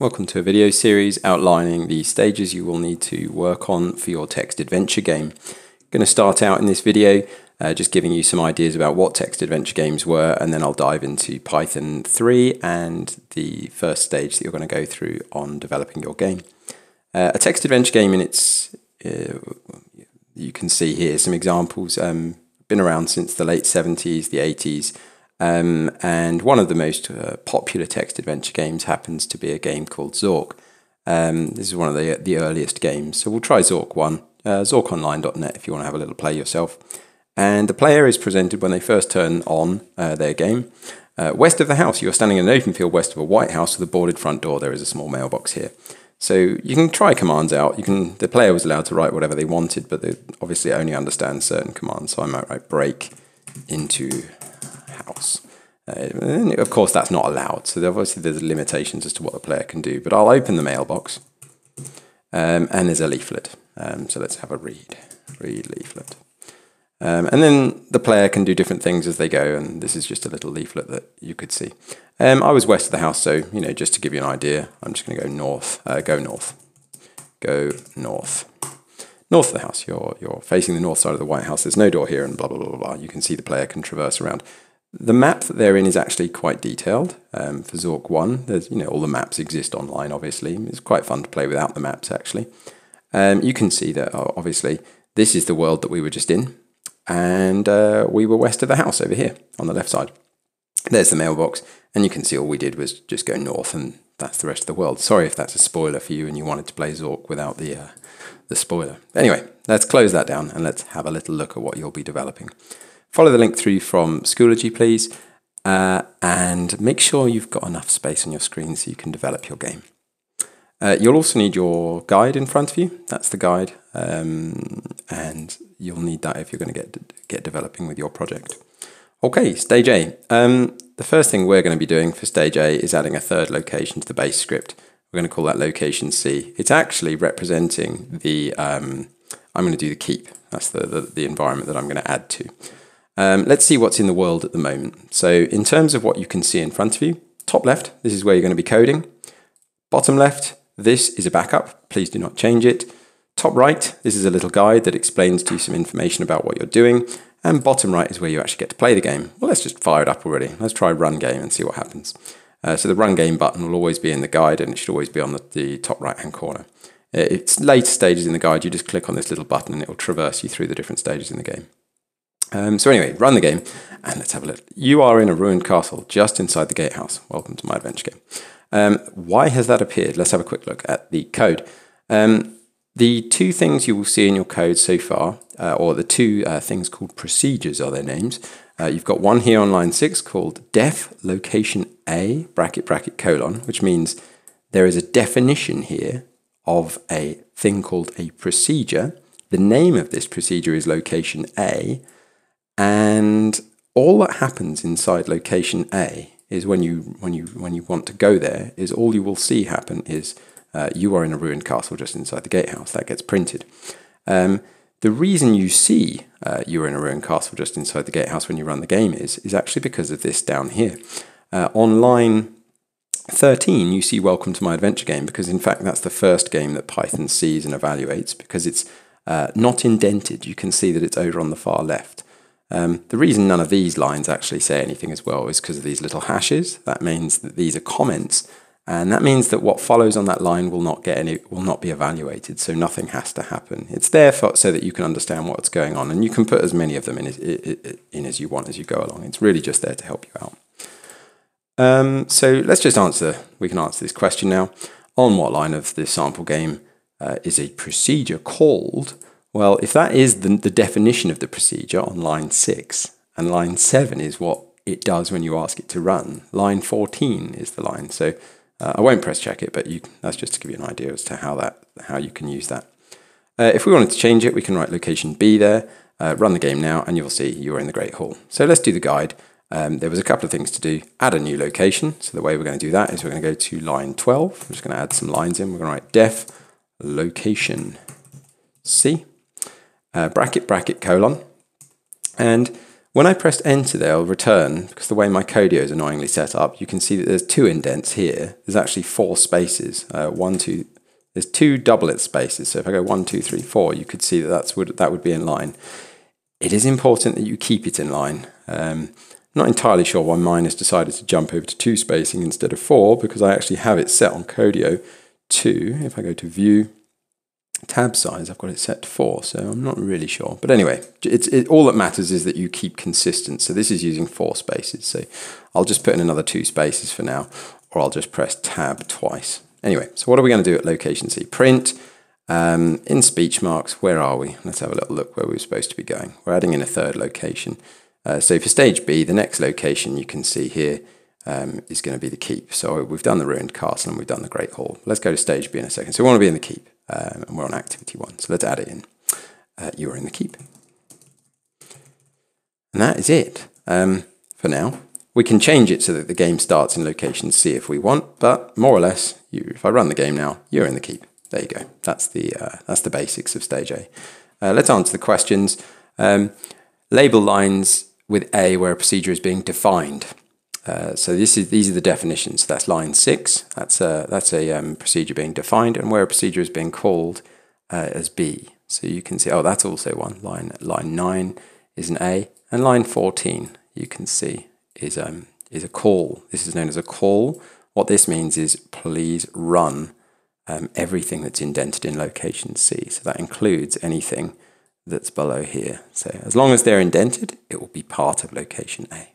Welcome to a video series outlining the stages you will need to work on for your text adventure game. I'm going to start out in this video uh, just giving you some ideas about what text adventure games were and then I'll dive into Python 3 and the first stage that you're going to go through on developing your game. Uh, a text adventure game in its, uh, you can see here some examples, um, been around since the late 70s, the 80s, um, and one of the most uh, popular text adventure games happens to be a game called Zork. Um, this is one of the, the earliest games. So we'll try Zork 1, uh, zorkonline.net if you want to have a little play yourself. And the player is presented when they first turn on uh, their game. Uh, west of the house, you are standing in an open field west of a white house with a boarded front door. There is a small mailbox here. So you can try commands out. You can. The player was allowed to write whatever they wanted, but they obviously only understand certain commands. So I might write break into house. Uh, of course, that's not allowed. So obviously there's limitations as to what the player can do. But I'll open the mailbox, um, and there's a leaflet. Um, so let's have a read. Read leaflet. Um, and then the player can do different things as they go, and this is just a little leaflet that you could see. Um, I was west of the house, so you know, just to give you an idea, I'm just going to go north. Uh, go north. Go north. North of the house. You're you're facing the north side of the White House. There's no door here, and blah blah blah blah. You can see the player can traverse around. The map that they're in is actually quite detailed. Um, for Zork 1, there's, you know, all the maps exist online, obviously. It's quite fun to play without the maps, actually. Um, you can see that, obviously, this is the world that we were just in. And uh, we were west of the house over here on the left side. There's the mailbox. And you can see all we did was just go north, and that's the rest of the world. Sorry if that's a spoiler for you and you wanted to play Zork without the, uh, the spoiler. Anyway, let's close that down and let's have a little look at what you'll be developing. Follow the link through from Schoology, please, uh, and make sure you've got enough space on your screen so you can develop your game. Uh, you'll also need your guide in front of you. That's the guide, um, and you'll need that if you're going to get get developing with your project. Okay, stage A. Um, the first thing we're going to be doing for stage A is adding a third location to the base script. We're going to call that location C. It's actually representing the. Um, I'm going to do the keep. That's the, the, the environment that I'm going to add to. Um, let's see what's in the world at the moment. So in terms of what you can see in front of you, top left, this is where you're going to be coding. Bottom left, this is a backup. Please do not change it. Top right, this is a little guide that explains to you some information about what you're doing. And bottom right is where you actually get to play the game. Well, let's just fire it up already. Let's try run game and see what happens. Uh, so the run game button will always be in the guide and it should always be on the, the top right hand corner. Uh, it's later stages in the guide, you just click on this little button and it will traverse you through the different stages in the game. Um, so anyway, run the game and let's have a look. You are in a ruined castle just inside the gatehouse. Welcome to my adventure game. Um, why has that appeared? Let's have a quick look at the code. Um, the two things you will see in your code so far, uh, or the two uh, things called procedures are their names. Uh, you've got one here on line six called def location A bracket bracket colon, which means there is a definition here of a thing called a procedure. The name of this procedure is location A, and all that happens inside location A is when you when you when you want to go there is all you will see happen is uh, you are in a ruined castle just inside the gatehouse. That gets printed. Um, the reason you see uh, you're in a ruined castle just inside the gatehouse when you run the game is is actually because of this down here. Uh, on line 13, you see Welcome to My Adventure Game because in fact that's the first game that Python sees and evaluates because it's uh, not indented. You can see that it's over on the far left. Um, the reason none of these lines actually say anything as well is because of these little hashes. That means that these are comments, and that means that what follows on that line will not get any, will not be evaluated. So nothing has to happen. It's there for, so that you can understand what's going on, and you can put as many of them in as, in as you want as you go along. It's really just there to help you out. Um, so let's just answer. We can answer this question now. On what line of the sample game uh, is a procedure called? Well, if that is the, the definition of the procedure on line 6, and line 7 is what it does when you ask it to run, line 14 is the line. So uh, I won't press check it, but you, that's just to give you an idea as to how, that, how you can use that. Uh, if we wanted to change it, we can write location B there, uh, run the game now, and you'll see you're in the Great Hall. So let's do the guide. Um, there was a couple of things to do. Add a new location. So the way we're going to do that is we're going to go to line 12. I'm just going to add some lines in. We're going to write def location C uh, bracket, bracket, colon. And When I pressed enter there, I'll return, because the way my Codio is annoyingly set up, you can see that there's two indents here. There's actually four spaces. Uh, one, two, there's two doublet spaces. So if I go one, two, three, four, you could see that that's would, that would be in line. It is important that you keep it in line. Um, not entirely sure why mine has decided to jump over to two spacing instead of four, because I actually have it set on Codio two. If I go to view, tab size, I've got it set to four, so I'm not really sure. But anyway, it's it, all that matters is that you keep consistent. So this is using four spaces. So I'll just put in another two spaces for now, or I'll just press tab twice. Anyway, so what are we going to do at location C? Print um, in speech marks. Where are we? Let's have a little look where we are supposed to be going. We're adding in a third location. Uh, so for stage B, the next location you can see here um, is going to be the keep. So we've done the ruined castle and we've done the great hall. Let's go to stage B in a second. So we want to be in the keep um, and we're on activity one. So let's add it in. Uh, you are in the keep. And that is it um, for now. We can change it so that the game starts in location C if we want, but more or less, you, if I run the game now, you're in the keep. There you go. That's the, uh, that's the basics of stage A. Uh, let's answer the questions. Um, label lines with A where a procedure is being defined. Uh, so this is these are the definitions. That's line six. That's a that's a um, procedure being defined, and where a procedure is being called uh, as B. So you can see. Oh, that's also one line. Line nine is an A, and line fourteen you can see is um is a call. This is known as a call. What this means is please run um, everything that's indented in location C. So that includes anything that's below here. So as long as they're indented, it will be part of location A.